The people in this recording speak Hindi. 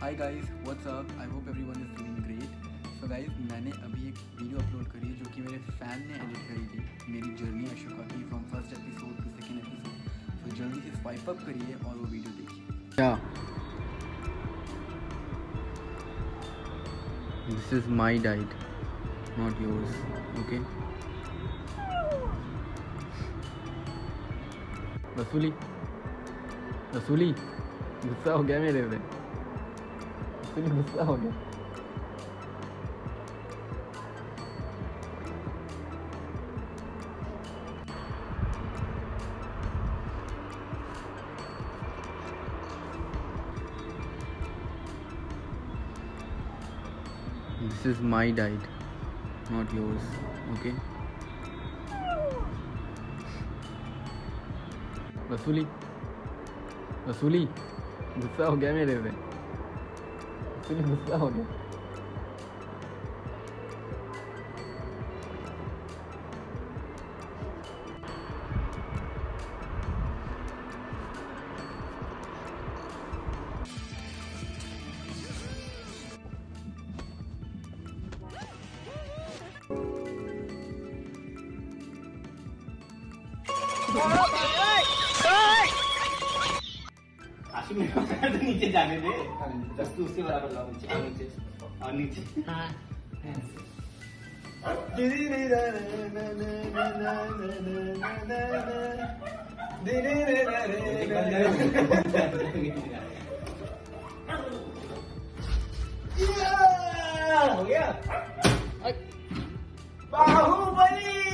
Hi guys what's up I hope everyone is doing great so guys मैंने अभी एक वीडियो अपलोड करी जो कि मेरे फ़ैन ने एडिट करी थी। मेरी जर्नी अशोका की from first episode to second episode तो जल्दी से स्वाइप अप करिए और वो वीडियो देखिए क्या? This is my diet not yours okay वसूली वसूली गुस्सा हो गया मेरे पे। वसूली गुस्सा हो गया This is my diet, not yours. Okay? वसूली वसूली गुस्सा हो गया मेरे पे Sinh ra một? में तो नीचे जाने दे। दस तो उसके बराबर लाओ नीचे। और नीचे। और नीचे। हाँ। हो गया? बाहुबली!